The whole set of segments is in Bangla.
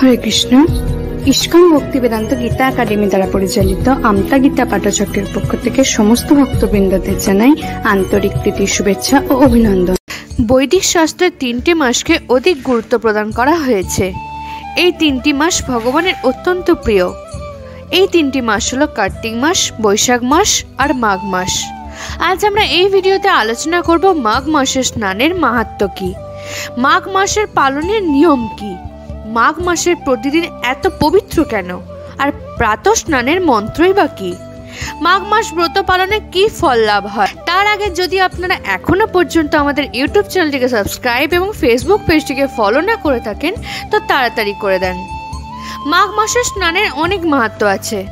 হরে কৃষ্ণ। ইস্কন ভক্তি বেদান্ত গীতা একাডেমি দ্বারা পরিচালিত আমতা গীতা পাঠচক্রের পক্ষ থেকে সমস্ত ভক্তবৃন্দদের জানাই আন্তরিক প্রীতি, শুভেচ্ছা ও অভিনন্দন। বৈদিক শাস্ত্রের তিনটি মাসকে অধিক গুরুত্ব প্রদান করা হয়েছে। এই তিনটি মাস ভগবানের অত্যন্ত প্রিয়। এই তিনটি মাস হলো কার্তিক মাস, বৈশাখ মাস আর মাঘ মাস। আজ আমরা এই ভিডিওতে আলোচনা করব মাঘ মাসের স্নানের মাহাত্ম কি। মাঘ মাসের পালনের নিয়ম কি। মাঘ মাসের প্রতিদিন এত পবিত্র কেন? আর প্রাত স্নানের মন্ত্রই বা কি? মাঘ মাস ব্রত পালনে কি ফল লাভ হয়? তার আগে যদি আপনারা এখনও পর্যন্ত আমাদের ইউটিউব চ্যানেলটিকে সাবস্ক্রাইব এবং ফেসবুক পেজটিকে ফলো না করে থাকেন, তো তাড়াতাড়ি করে দেন। মাঘ মাসের স্নানের অনেক মাহাত্ম আছে।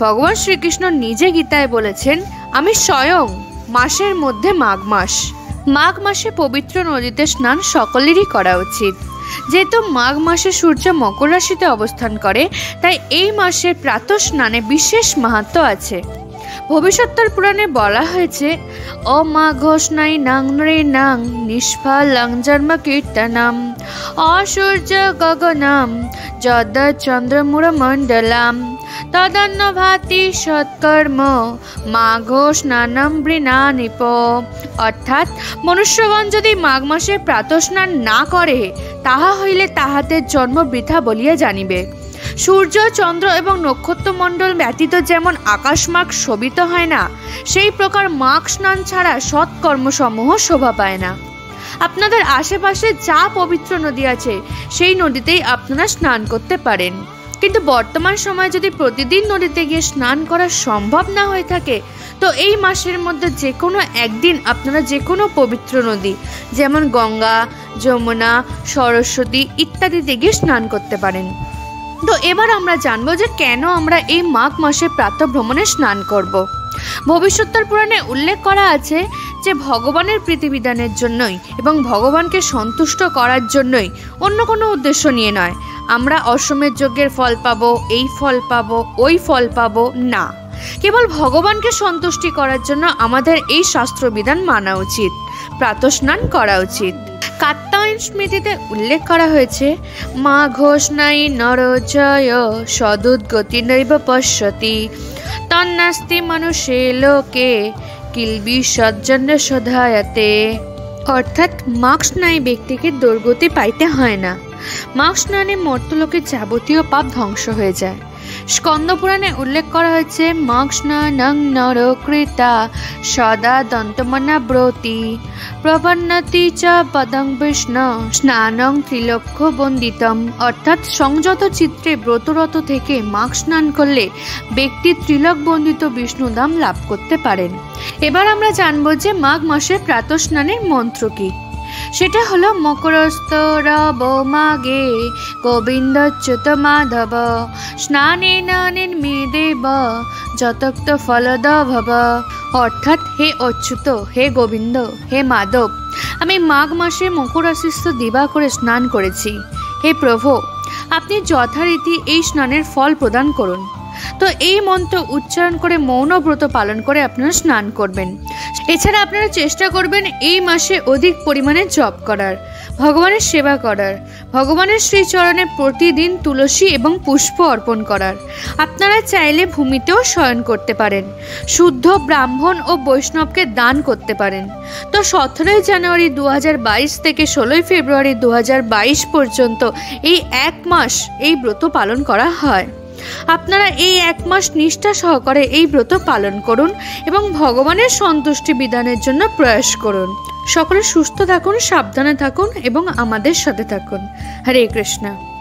ভগবান শ্রীকৃষ্ণ নিজে গীতায় বলেছেন, আমি স্বয়ং মাসের মধ্যে মাঘ মাস। মাঘ মাসে পবিত্র নদীতে স্নান সকলেরই করা উচিত। যেহেতু মাঘ মাসে সূর্য মকর রাশিতে অবস্থান করে, তাই এই মাসের প্রাত স্নানে বিশেষ মাহাত্ম আছে। ভবিষ্যত্তর পুরাণে বলা হয়েছে অমাঘ স্নাই নাং রে নাং, নিষ্ফলং জন্ম কীর্তনাম, অসূর্য গগনম, যদ চন্দ্রমূর মণ্ডলাম তদন্ন ভাতি সৎকর্ম মাঘ স্নানম বৃণানিপ অর্থাৎ মনুষ্যগণ যদি মাঘ মাসে প্রাতস্নান না করে, তাহা হইলে তাহাদের জন্ম বৃথা বলিয়া জানিবে। সূর্য, চন্দ্র এবং নক্ষত্রমণ্ডল ব্যতীত যেমন আকাশমার্গ শোভিত হয় না, সেই প্রকার মাঘ স্নান ছাড়া সৎকর্মসমূহ শোভা পায় না। আপনাদের আশেপাশে যা পবিত্র নদী আছে, সেই নদীতেই আপনারা স্নান করতে পারেন। কিন্তু বর্তমান সময়ে যদি প্রতিদিন নদীতে গিয়ে স্নান করা সম্ভব না হয়ে থাকে, তো এই মাসের মধ্যে যে কোনো একদিন আপনারা যে কোনো পবিত্র নদী, যেমন গঙ্গা, যমুনা, সরস্বতী ইত্যাদিতে গিয়ে স্নান করতে পারেন তো এবার আমরা জানব যে কেন আমরা এই মাঘ মাসে প্রাতঃভ্রমণে স্নান করব। ভবিষ্যত্তর পুরাণে উল্লেখ করা আছে যে ভগবানের প্রীতিবিধানের জন্যই এবং ভগবানকে সন্তুষ্ট করার জন্যই অন্য কোনো উদ্দেশ্য নিয়ে নয়। আমরা অসমের যজ্ঞের ফল পাবো, এই ফল পাবো, ওই ফল পাবো, না। কেবল ভগবানকে সন্তুষ্টি করার জন্য আমাদের এই শাস্ত্রবিধান মানা উচিত, প্রাতস্নান করা উচিত। কাত্তায়ন স্মৃতিতে উল্লেখ করা হয়েছে, মা ঘোষণাই নরজয় সদুদ্গতি নৈব পশ্যতি তন্নাস্তি মানুষে লোকে কিলবি সজ্জন সধায়াতে। অর্থাৎ মাস্ক নাই ব্যক্তিকে দুর্গতি পাইতে হয় না। মাঘ স্নানে মর্তলোকের যাবতীয় পাপ ধ্বংস হয়ে যায়। স্কন্দপুরাণে উল্লেখ করা হয়েছে, মাঘ স্নানং নরকৃতা সদা দন্তমনা ব্রতি প্রপন্নতি চ পদং বিষ্ণু স্নানং ত্রিলক্ষ বন্দিতম। অর্থাৎ সংযত চিত্রে ব্রতরত থেকে মাঘ স্নান করলে ব্যক্তি ত্রিলক বন্দিত বিষ্ণুধাম লাভ করতে পারেন। এবার আমরা জানব যে মাঘ মাসের প্রাতঃস্নানের মন্ত্র কি। সেটা হলো মকরস্থ রব মাগে গোবিন্দচ্যুত মাধব। স্নানে নানেন দেব, যতক্ত ফলদ ভব অর্থাৎ হে অচ্যুত, হে গোবিন্দ, হে মাধব, আমি মাঘ মাসে মকর রাশিস্থ দিবা করে স্নান করেছি। হে প্রভু, আপনি যথারীতি এই স্নানের ফল প্রদান করুন। তো এই মন্ত্র উচ্চারণ করে মৌনব্রত পালন করে আপনারা স্নান করবেন। এছাড়া আপনারা চেষ্টা করবেন এই মাসে অধিক পরিমাণে জপ করার, ভগবানের সেবা করার, ভগবানের শ্রীচরণে প্রতিদিন তুলসী এবং পুষ্প অর্পণ করার। আপনারা চাইলে ভূমিতেও শয়ন করতে পারেন, শুদ্ধ ব্রাহ্মণ ও বৈষ্ণবকে দান করতে পারেন। তো সতেরোই জানুয়ারি দু হাজার বাইশ থেকে ষোলোই ফেব্রুয়ারি দু হাজার বাইশ পর্যন্ত এই এক মাস এই ব্রত পালন করা হয়। আপনারা এই এক মাস নিষ্ঠা সহকারে এই ব্রত পালন করুন এবং ভগবানের সন্তুষ্টি বিধানের জন্য প্রয়াস করুন। সকলে সুস্থ থাকুন, সাবধানে থাকুন এবং আমাদের সাথে থাকুন। হরে কৃষ্ণ।